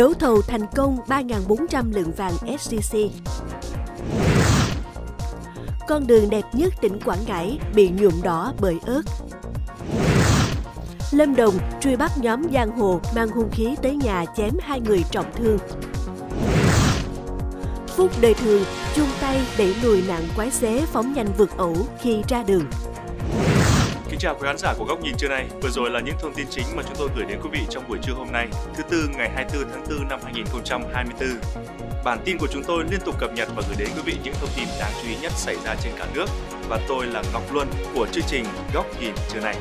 Đấu thầu thành công 3.400 lượng vàng SJC. Con đường đẹp nhất tỉnh Quảng Ngãi bị nhuộm đỏ bởi ớt. Lâm Đồng truy bắt nhóm giang hồ mang hung khí tới nhà chém hai người trọng thương. Phúc đời thường, chung tay đẩy lùi nạn quái xế phóng nhanh vượt ẩu khi ra đường. Chào quý khán giả của Góc nhìn trưa nay. Vừa rồi là những thông tin chính mà chúng tôi gửi đến quý vị trong buổi trưa hôm nay, thứ tư ngày 24 tháng 4 năm 2024. Bản tin của chúng tôi liên tục cập nhật và gửi đến quý vị những thông tin đáng chú ý nhất xảy ra trên cả nước. Và tôi là Ngọc Luân của chương trình Góc nhìn trưa nay.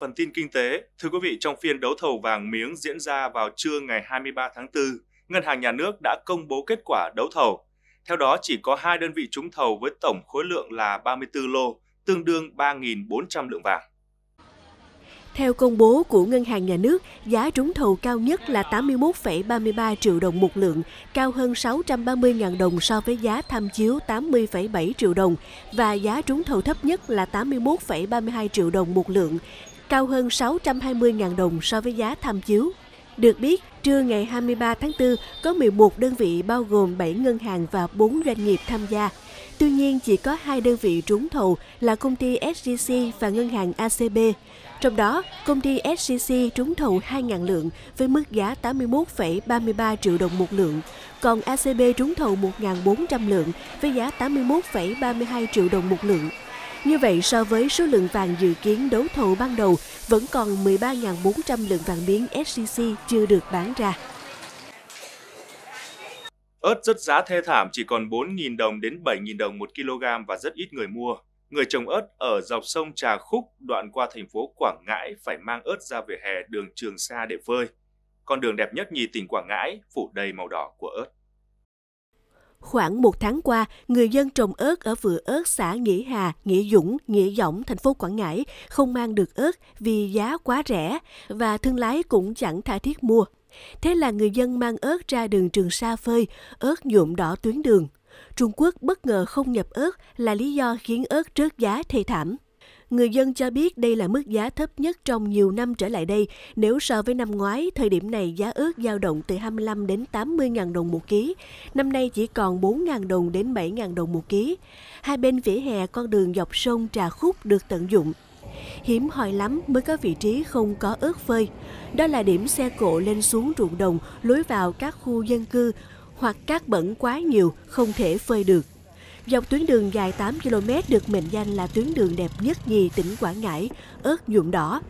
Phần tin kinh tế, thưa quý vị, trong phiên đấu thầu vàng miếng diễn ra vào trưa ngày 23 tháng 4, Ngân hàng Nhà nước đã công bố kết quả đấu thầu. Theo đó, chỉ có hai đơn vị trúng thầu với tổng khối lượng là 34 lô, tương đương 3.400 lượng vàng. Theo công bố của Ngân hàng Nhà nước, giá trúng thầu cao nhất là 81,33 triệu đồng một lượng, cao hơn 630.000 đồng so với giá tham chiếu 80,7 triệu đồng và giá trúng thầu thấp nhất là 81,32 triệu đồng một lượng, cao hơn 620.000 đồng so với giá tham chiếu. Được biết, trưa ngày 23 tháng 4, có 11 đơn vị bao gồm 7 ngân hàng và 4 doanh nghiệp tham gia. Tuy nhiên, chỉ có hai đơn vị trúng thầu là công ty SGC và ngân hàng ACB. Trong đó, công ty SCC trúng thầu 2.000 lượng với mức giá 81,33 triệu đồng một lượng, còn ACB trúng thầu 1.400 lượng với giá 81,32 triệu đồng một lượng. Như vậy, so với số lượng vàng dự kiến đấu thầu ban đầu, vẫn còn 13.400 lượng vàng miếng SCC chưa được bán ra. Ớt rất giá thê thảm chỉ còn 4.000 đồng đến 7.000 đồng một kg và rất ít người mua. Người trồng ớt ở dọc sông Trà Khúc đoạn qua thành phố Quảng Ngãi phải mang ớt ra về hè đường Trường Sa để phơi. Con đường đẹp nhất nhì tỉnh Quảng Ngãi phủ đầy màu đỏ của ớt. Khoảng một tháng qua, người dân trồng ớt ở vựa ớt xã Nghĩa Hà, Nghĩa Dũng, Nghĩa Dõng, thành phố Quảng Ngãi không mang được ớt vì giá quá rẻ và thương lái cũng chẳng tha thiết mua. Thế là người dân mang ớt ra đường Trường Sa phơi, ớt nhuộm đỏ tuyến đường. Trung Quốc bất ngờ không nhập ớt là lý do khiến ớt rớt giá thê thảm. Người dân cho biết đây là mức giá thấp nhất trong nhiều năm trở lại đây. Nếu so với năm ngoái, thời điểm này giá ớt dao động từ 25 đến 80 ngàn đồng một ký. Năm nay chỉ còn 4 ngàn đồng đến 7 ngàn đồng một ký. Hai bên vỉa hè con đường dọc sông Trà Khúc được tận dụng. Hiếm hoi lắm mới có vị trí không có ớt phơi. Đó là điểm xe cộ lên xuống ruộng đồng, lối vào các khu dân cư hoặc cát bẩn quá nhiều không thể phơi được. Dọc tuyến đường dài 8 km được mệnh danh là tuyến đường đẹp nhất nhì tỉnh Quảng Ngãi, ớt nhuộm đỏ.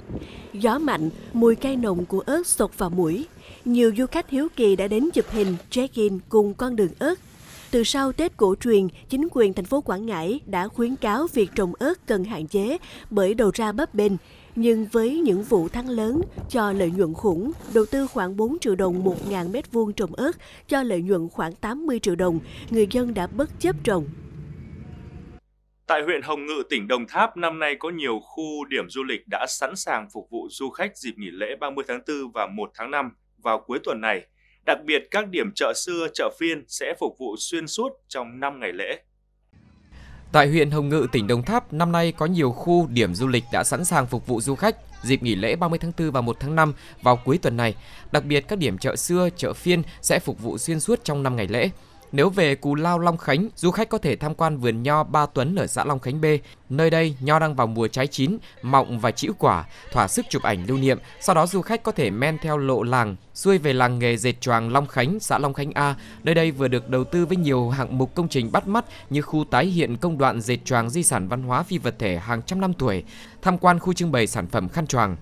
Gió mạnh, mùi cay nồng của ớt sộc vào mũi. Nhiều du khách hiếu kỳ đã đến chụp hình, check-in cùng con đường ớt. Từ sau Tết cổ truyền, chính quyền thành phố Quảng Ngãi đã khuyến cáo việc trồng ớt cần hạn chế bởi đầu ra bấp bênh. Nhưng với những vụ thắng lớn cho lợi nhuận khủng, đầu tư khoảng 4 triệu đồng 1.000 mét vuông trồng ớt cho lợi nhuận khoảng 80 triệu đồng, người dân đã bất chấp trồng. Tại huyện Hồng Ngự, tỉnh Đồng Tháp, năm nay có nhiều khu điểm du lịch đã sẵn sàng phục vụ du khách dịp nghỉ lễ 30 tháng 4 và 1 tháng 5 vào cuối tuần này. Đặc biệt, các điểm chợ xưa, chợ phiên sẽ phục vụ xuyên suốt trong 5 ngày lễ. Tại huyện Hồng Ngự, tỉnh Đồng Tháp, năm nay có nhiều khu điểm du lịch đã sẵn sàng phục vụ du khách dịp nghỉ lễ 30 tháng 4 và 1 tháng 5 vào cuối tuần này. Đặc biệt, các điểm chợ xưa, chợ phiên sẽ phục vụ xuyên suốt trong 5 ngày lễ. Nếu về Cù Lao Long Khánh, du khách có thể tham quan vườn nho Ba Tuấn ở xã Long Khánh B. Nơi đây, nho đang vào mùa trái chín, mọng và chĩu quả, thỏa sức chụp ảnh lưu niệm. Sau đó du khách có thể men theo lộ làng, xuôi về làng nghề dệt choàng Long Khánh, xã Long Khánh A. Nơi đây vừa được đầu tư với nhiều hạng mục công trình bắt mắt như khu tái hiện công đoạn dệt choàng di sản văn hóa phi vật thể hàng trăm năm tuổi, tham quan khu trưng bày sản phẩm khăn choàng,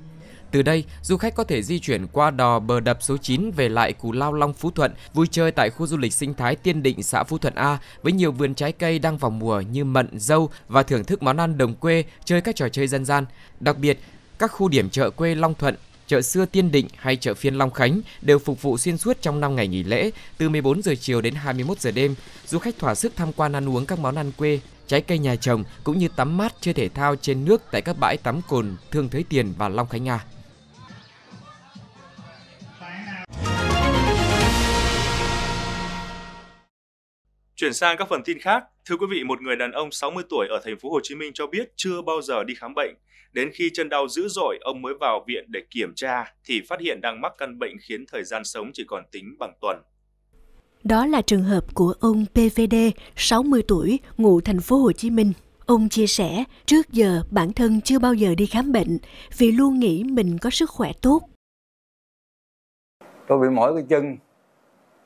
từ đây, du khách có thể di chuyển qua đò bờ đập số 9 về lại Cù Lao Long Phú Thuận, vui chơi tại khu du lịch sinh thái Tiên Định xã Phú Thuận A với nhiều vườn trái cây đang vào mùa như mận, dâu và thưởng thức món ăn đồng quê, chơi các trò chơi dân gian. Đặc biệt, các khu điểm chợ quê Long Thuận, chợ xưa Tiên Định hay chợ phiên Long Khánh đều phục vụ xuyên suốt trong 5 ngày nghỉ lễ, từ 14 giờ chiều đến 21 giờ đêm. Du khách thỏa sức tham quan ăn uống các món ăn quê, trái cây nhà trồng cũng như tắm mát chơi thể thao trên nước tại các bãi tắm cồn Thương Thới Tiền và Long Khánh a Chuyển sang các phần tin khác, thưa quý vị, một người đàn ông 60 tuổi ở thành phố Hồ Chí Minh cho biết chưa bao giờ đi khám bệnh. Đến khi chân đau dữ dội, ông mới vào viện để kiểm tra thì phát hiện đang mắc căn bệnh khiến thời gian sống chỉ còn tính bằng tuần. Đó là trường hợp của ông PVD, 60 tuổi, ngụ thành phố Hồ Chí Minh. Ông chia sẻ, trước giờ bản thân chưa bao giờ đi khám bệnh vì luôn nghĩ mình có sức khỏe tốt. Tôi bị mỏi cái chân,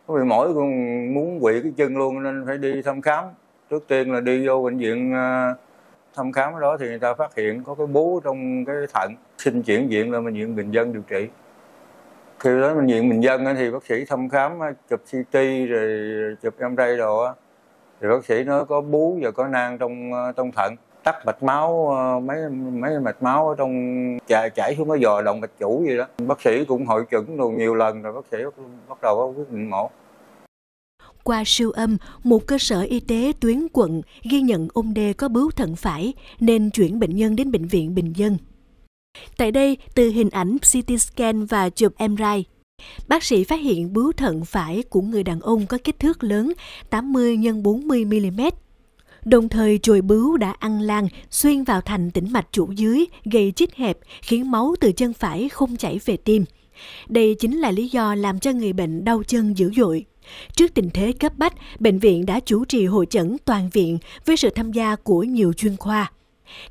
vì bị mỏi con muốn quỵ cái chân luôn nên phải đi thăm khám. Trước tiên là đi vô bệnh viện à, thăm khám đó thì người ta phát hiện có cái bú trong cái thận, xin chuyển viện lên bệnh viện Bình Dân điều trị. Khi đến bệnh viện Bình Dân thì bác sĩ thăm khám chụp CT rồi chụp MRI đồ thì bác sĩ nói có bú và có nang trong à, trong thận tắc mạch máu ờ, mấy mấy mạch máu ở trong chảy, chảy xuống cái giò động mạch chủ gì đó bác sĩ cũng hội chẩn rồi nhiều lần rồi bác sĩ bắt đầu có quyết định mổ qua siêu âm, một cơ sở y tế tuyến quận ghi nhận ông Đê có bướu thận phải nên chuyển bệnh nhân đến bệnh viện Bình Dân. Tại đây, từ hình ảnh CT scan và chụp MRI, bác sĩ phát hiện bướu thận phải của người đàn ông có kích thước lớn 80 x 40 mm. Đồng thời trồi bướu đã ăn lan xuyên vào thành tĩnh mạch chủ dưới, gây chích hẹp, khiến máu từ chân phải không chảy về tim. Đây chính là lý do làm cho người bệnh đau chân dữ dội. Trước tình thế cấp bách, bệnh viện đã chủ trì hội chẩn toàn viện với sự tham gia của nhiều chuyên khoa.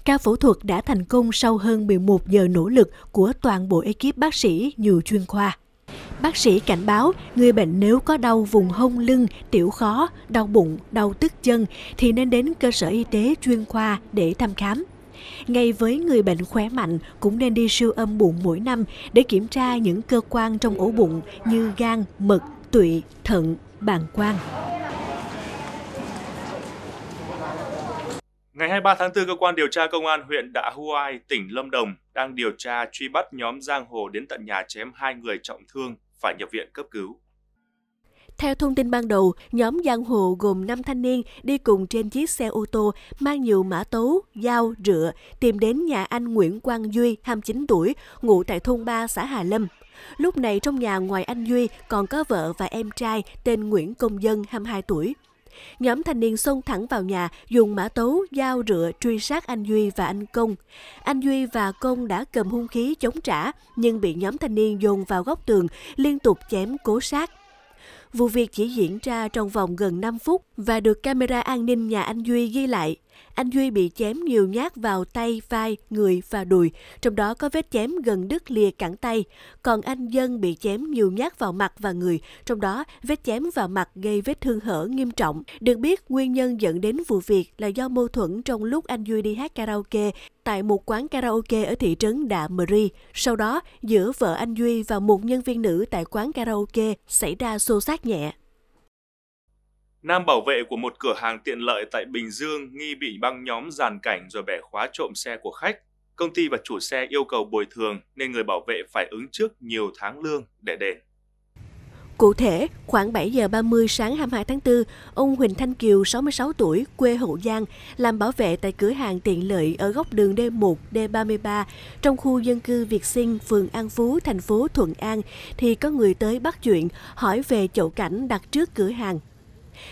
Ca phẫu thuật đã thành công sau hơn 11 giờ nỗ lực của toàn bộ ekip bác sĩ nhiều chuyên khoa. Bác sĩ cảnh báo người bệnh nếu có đau vùng hông lưng, tiểu khó, đau bụng, đau tức chân thì nên đến cơ sở y tế chuyên khoa để thăm khám. Ngay với người bệnh khỏe mạnh cũng nên đi siêu âm bụng mỗi năm để kiểm tra những cơ quan trong ổ bụng như gan, mật, tụy, thận, bàng quang. Ngày 23 tháng 4, cơ quan điều tra công an huyện Đạ Huai, tỉnh Lâm Đồng đang điều tra truy bắt nhóm giang hồ đến tận nhà chém hai người trọng thương phải nhập viện cấp cứu. Theo thông tin ban đầu, nhóm giang hồ gồm 5 thanh niên đi cùng trên chiếc xe ô tô mang nhiều mã tấu, dao, rựa tìm đến nhà anh Nguyễn Quang Duy, 29 tuổi, ngụ tại thôn 3 xã Hà Lâm. Lúc này trong nhà ngoài anh Duy còn có vợ và em trai tên Nguyễn Công Dân, 22 tuổi. Nhóm thanh niên xông thẳng vào nhà, dùng mã tấu, dao rựa truy sát anh Duy và anh Công. Anh Duy và Công đã cầm hung khí chống trả, nhưng bị nhóm thanh niên dồn vào góc tường, liên tục chém cố sát. Vụ việc chỉ diễn ra trong vòng gần 5 phút và được camera an ninh nhà anh Duy ghi lại. Anh Duy bị chém nhiều nhát vào tay, vai, người và đùi, trong đó có vết chém gần đứt lìa cẳng tay. Còn anh Dân bị chém nhiều nhát vào mặt và người, trong đó vết chém vào mặt gây vết thương hở nghiêm trọng. Được biết, nguyên nhân dẫn đến vụ việc là do mâu thuẫn trong lúc anh Duy đi hát karaoke tại một quán karaoke ở thị trấn Đạ Mờ Ri. Sau đó, giữa vợ anh Duy và một nhân viên nữ tại quán karaoke xảy ra xô xát nhẹ. Nam bảo vệ của một cửa hàng tiện lợi tại Bình Dương nghi bị băng nhóm giàn cảnh rồi bẻ khóa trộm xe của khách. Công ty và chủ xe yêu cầu bồi thường nên người bảo vệ phải ứng trước nhiều tháng lương để đền. Cụ thể, khoảng 7 giờ 30 sáng 22 tháng 4, ông Huỳnh Thanh Kiều, 66 tuổi, quê Hậu Giang, làm bảo vệ tại cửa hàng tiện lợi ở góc đường D1, D33 trong khu dân cư Việt Sinh, phường An Phú, thành phố Thuận An, thì có người tới bắt chuyện, hỏi về chậu cảnh đặt trước cửa hàng.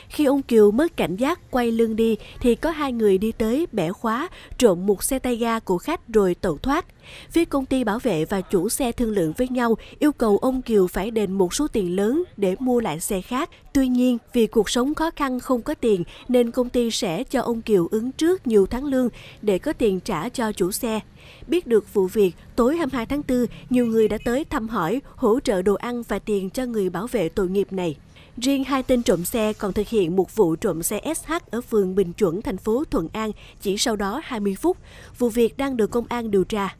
Khi ông Kiều mất cảnh giác quay lưng đi thì có hai người đi tới bẻ khóa, trộm một xe tay ga của khách rồi tẩu thoát. Phía công ty bảo vệ và chủ xe thương lượng với nhau yêu cầu ông Kiều phải đền một số tiền lớn để mua lại xe khác. Tuy nhiên, vì cuộc sống khó khăn không có tiền nên công ty sẽ cho ông Kiều ứng trước nhiều tháng lương để có tiền trả cho chủ xe. Biết được vụ việc, tối 22 tháng 4, nhiều người đã tới thăm hỏi, hỗ trợ đồ ăn và tiền cho người bảo vệ tội nghiệp này. Riêng hai tên trộm xe còn thực hiện một vụ trộm xe SH ở phường Bình Chuẩn, thành phố Thuận An chỉ sau đó 20 phút. Vụ việc đang được công an điều tra.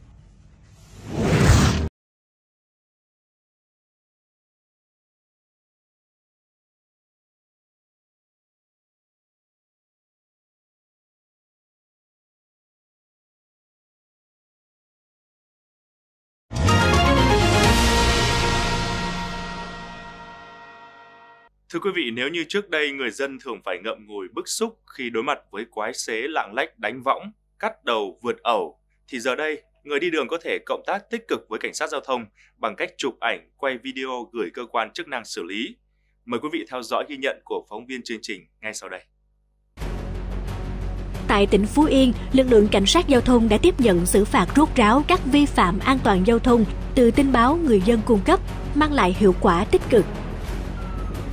Thưa quý vị, nếu như trước đây người dân thường phải ngậm ngùi bức xúc khi đối mặt với quái xế lạng lách đánh võng, cắt đầu, vượt ẩu, thì giờ đây người đi đường có thể cộng tác tích cực với cảnh sát giao thông bằng cách chụp ảnh, quay video gửi cơ quan chức năng xử lý. Mời quý vị theo dõi ghi nhận của phóng viên chương trình ngay sau đây. Tại tỉnh Phú Yên, lực lượng cảnh sát giao thông đã tiếp nhận xử phạt rốt ráo các vi phạm an toàn giao thông từ tin báo người dân cung cấp, mang lại hiệu quả tích cực.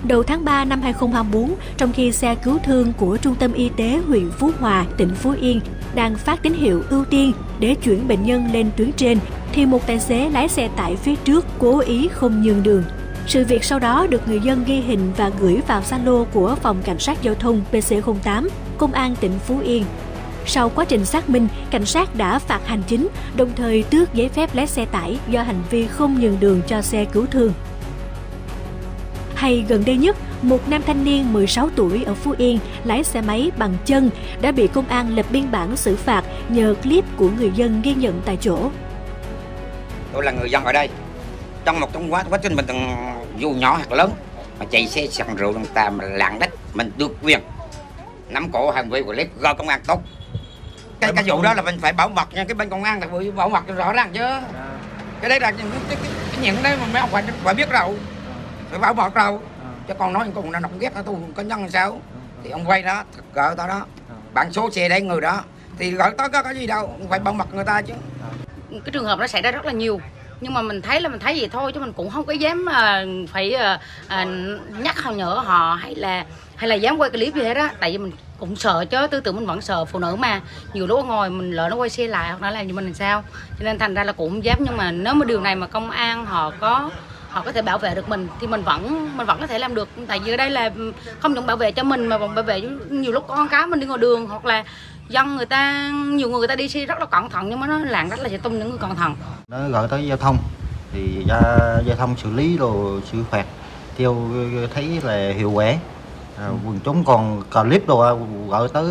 Đầu tháng 3 năm 2024, trong khi xe cứu thương của Trung tâm Y tế huyện Phú Hòa, tỉnh Phú Yên đang phát tín hiệu ưu tiên để chuyển bệnh nhân lên tuyến trên, thì một tài xế lái xe tải phía trước cố ý không nhường đường. Sự việc sau đó được người dân ghi hình và gửi vào Zalo của Phòng Cảnh sát Giao thông PC08, Công an tỉnh Phú Yên. Sau quá trình xác minh, cảnh sát đã phạt hành chính, đồng thời tước giấy phép lái xe tải do hành vi không nhường đường cho xe cứu thương. Hay gần đây nhất, một nam thanh niên 16 tuổi ở Phú Yên lái xe máy bằng chân đã bị công an lập biên bản xử phạt nhờ clip của người dân ghi nhận tại chỗ. Tôi là người dân ở đây. Trong một trong quá quá trình mình từng dù nhỏ hoặc lớn mà chạy xe sẵn rượu người ta mà lạng đất mình được quyền nắm cổ hành vi của clip gọi công an tốt cái cái vụ đó là mình phải bảo mật nha cái bên công an là phải bảo mật rõ ràng chứ cái đấy là cái, cái, cái, cái những đấy mà mấy ông phải phải biết rồi phải bảo mật rồi chứ còn nói cùng là nó không ghét nó tôi có nhân sao. Thì ông quay đó gọi tao đó. Bạn số xe đấy người đó. Thì gọi tới có cái gì đâu phải bảo mật người ta chứ. Cái trường hợp nó xảy ra rất là nhiều. Nhưng mà mình thấy là mình thấy vậy thôi chứ mình cũng không có dám uh, phải uh, uh, nhắc họ nhở họ hay là hay là dám quay clip gì hết á. Tại vì mình cũng sợ chứ tư tưởng mình vẫn sợ phụ nữ mà. Nhiều lúc ngồi mình lỡ nó quay xe lại hoặc nó làm gì mình làm sao. Cho nên thành ra là cũng dám nhưng mà nếu mà điều này mà công an họ có họ có thể bảo vệ được mình thì mình vẫn mình vẫn có thể làm được. Tại vì ở đây là không những bảo vệ cho mình mà còn bảo vệ nhiều lúc con cá mình đi ngoài đường hoặc là dân người ta nhiều người người ta đi xe rất là cẩn thận nhưng mà nó lạng rất là sẽ tung những người cẩn thận. Nó gọi tới giao thông thì giao, giao thông xử lý đồ xử phạt theo thấy là hiệu quả. À, quần chúng còn clip đồ gọi tới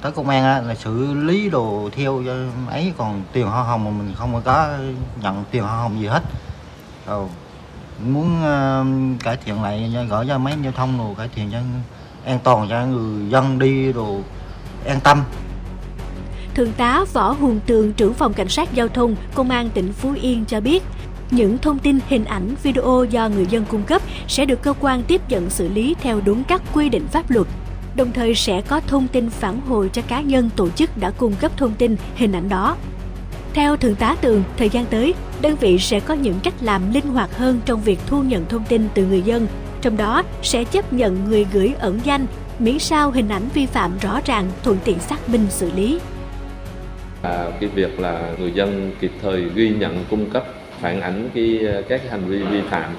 tới công an á, là xử lý đồ theo ấy còn tiền hoa hồng mà mình không có nhận tiền hoa hồng gì hết ừ. muốn uh, cải thiện lại gỡ cho mấy giao thông rồi cải thiện cho an toàn cho người dân đi đồ an tâm Thượng tá Võ Hùng Tường, trưởng phòng cảnh sát giao thông, Công an tỉnh Phú Yên cho biết, những thông tin, hình ảnh, video do người dân cung cấp sẽ được cơ quan tiếp nhận xử lý theo đúng các quy định pháp luật. Đồng thời sẽ có thông tin phản hồi cho cá nhân tổ chức đã cung cấp thông tin, hình ảnh đó. Theo Thượng tá Tường, thời gian tới, đơn vị sẽ có những cách làm linh hoạt hơn trong việc thu nhận thông tin từ người dân, trong đó sẽ chấp nhận người gửi ẩn danh, miễn sao hình ảnh vi phạm rõ ràng, thuận tiện xác minh xử lý. À, cái việc là người dân kịp thời ghi nhận cung cấp phản ảnh cái ờ, các cái hành vi vi phạm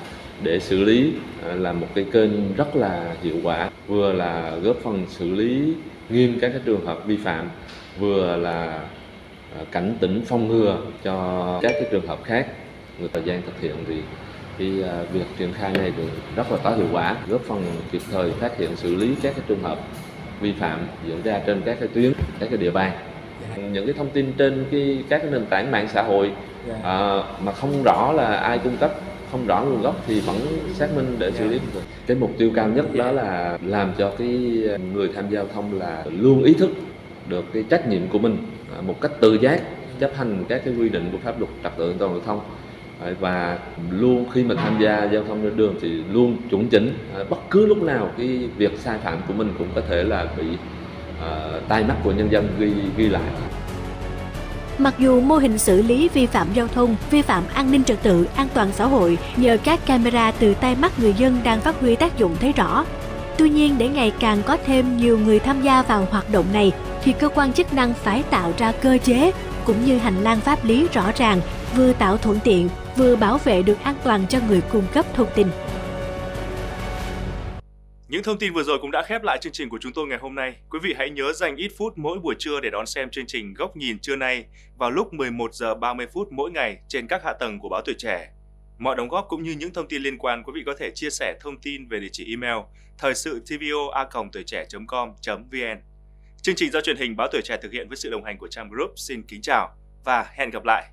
để xử lý à, là một cái kênh rất là hiệu quả vừa là góp phần xử lý nghiêm các cái trường hợp vi phạm vừa là cảnh tỉnh phong ngừa cho các cái trường hợp khác. Người thời gian thực hiện thì cái à, việc triển khai này được rất là có hiệu quả góp phần kịp thời phát hiện xử lý các cái trường hợp vi phạm diễn ra trên các cái tuyến các cái địa bàn. Những cái thông tin trên cái các cái nền tảng mạng xã hội à, mà không rõ là ai cung cấp không rõ nguồn gốc thì vẫn xác minh để xử lý. Được cái mục tiêu cao nhất đó là làm cho cái người tham gia giao thông là luôn ý thức được cái trách nhiệm của mình. à, một cách tự giác chấp hành các cái quy định của pháp luật trật tự an toàn giao thông và luôn khi mà tham gia giao thông trên đường thì luôn chuẩn chỉnh bất cứ lúc nào cái việc sai phạm của mình cũng có thể là bị uh, tai mắt của nhân dân ghi ghi lại Mặc dù mô hình xử lý vi phạm giao thông, vi phạm an ninh trật tự, an toàn xã hội nhờ các camera từ tay mắt người dân đang phát huy tác dụng thấy rõ. Tuy nhiên để ngày càng có thêm nhiều người tham gia vào hoạt động này thì cơ quan chức năng phải tạo ra cơ chế cũng như hành lang pháp lý rõ ràng, vừa tạo thuận tiện, vừa bảo vệ được an toàn cho người cung cấp thông tin. Những thông tin vừa rồi cũng đã khép lại chương trình của chúng tôi ngày hôm nay. Quý vị hãy nhớ dành ít phút mỗi buổi trưa để đón xem chương trình Góc nhìn trưa nay vào lúc 11 giờ 30 phút mỗi ngày trên các hạ tầng của báo Tuổi Trẻ. Mọi đóng góp cũng như những thông tin liên quan quý vị có thể chia sẻ thông tin về địa chỉ email thời sự tvo com.vn. Chương trình do truyền hình báo Tuổi Trẻ thực hiện với sự đồng hành của Trang Group xin kính chào và hẹn gặp lại.